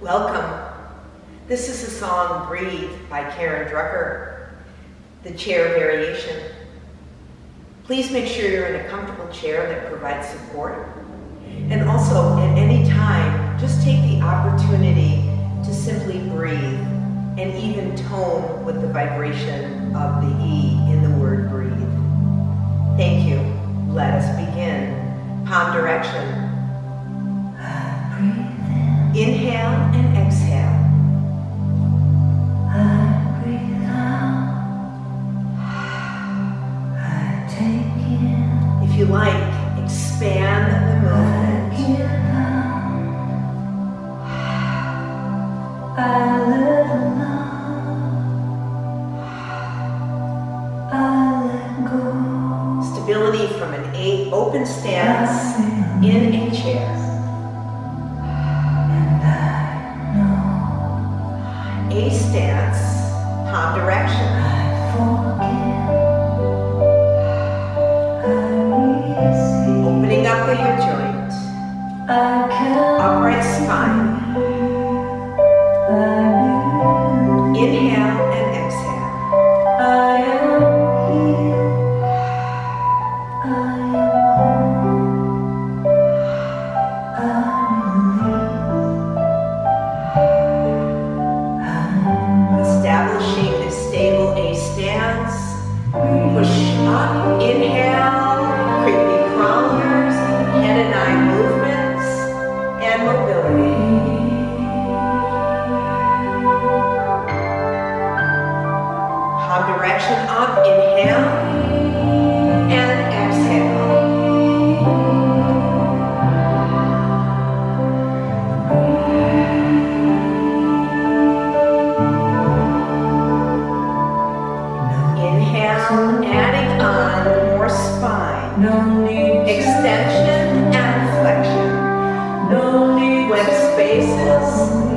Welcome. This is the song Breathe by Karen Drucker, the chair variation. Please make sure you're in a comfortable chair that provides support. And also, at any time, just take the opportunity to simply breathe and even tone with the vibration of the E in the word breathe. Thank you. Let us begin. Palm direction. Inhale expand the movement. Stability from an eight. Open stance. In a chair. The hip joint. Upright spine. Inhale and exhale. Establishing a stable A stance. Push up, inhale, up, inhale, and exhale. Inhale, adding on more spine. No need Extension and flexion. No need Web spaces.